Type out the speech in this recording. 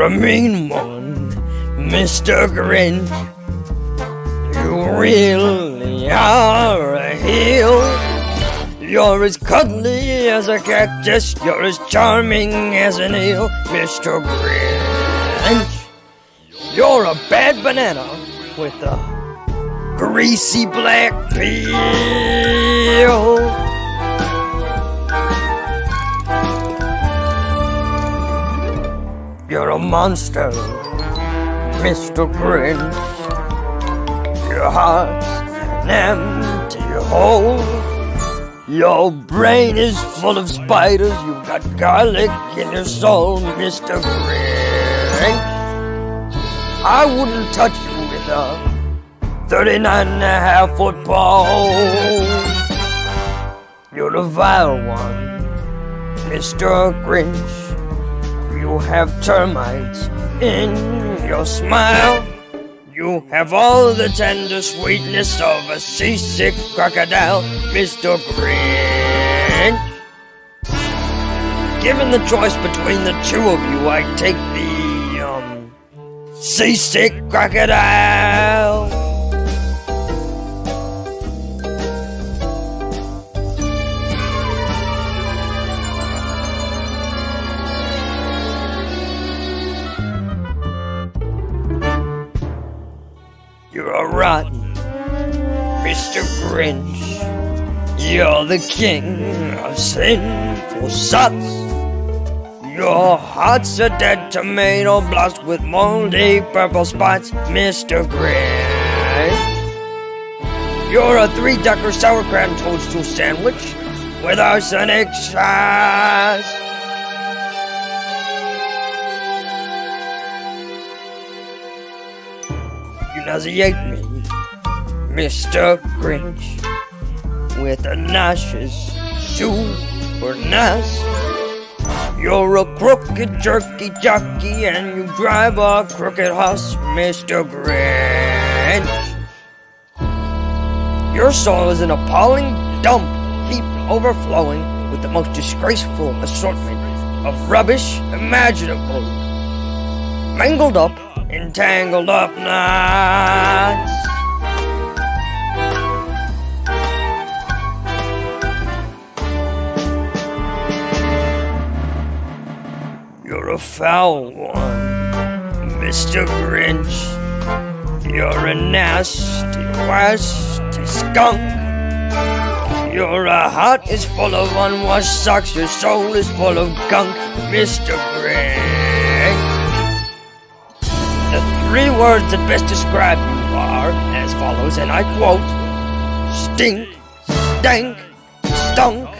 You're a mean one, Mr. Grinch. You really are a heel. You're as cuddly as a cactus. You're as charming as an eel, Mr. Grinch. You're a bad banana with a greasy black peel. You're a monster, Mr. Grinch. Your heart's an empty hole. Your brain is full of spiders. You've got garlic in your soul, Mr. Grinch. I wouldn't touch you with a 39 and a half foot pole. You're a vile one, Mr. Grinch. You have termites in your smile. You have all the tender sweetness of a seasick crocodile, Mr. Grinch. Given the choice between the two of you, I take the, um, seasick crocodile. Rotten Mr. Grinch. You're the king of sinful sots. Your heart's a dead tomato blotched with moldy purple spots, Mr. Grinch. You're a three-decker sauerkraut and toadstool sandwich with arsenic sauce. You nauseate me, Mr. Grinch, with a nauseous super nice. You're a crooked jerky jockey and you drive a crooked horse, Mr. Grinch. Your soul is an appalling dump heap overflowing with the most disgraceful assortment of rubbish imaginable. Mangled up in tangled up knots. You're a foul one, Mr. Grinch. You're a nasty, wasty skunk. Your heart is full of unwashed socks. Your soul is full of gunk, Mr. Grinch. Three words that best describe you are as follows, and I quote Stink, stank, stunk.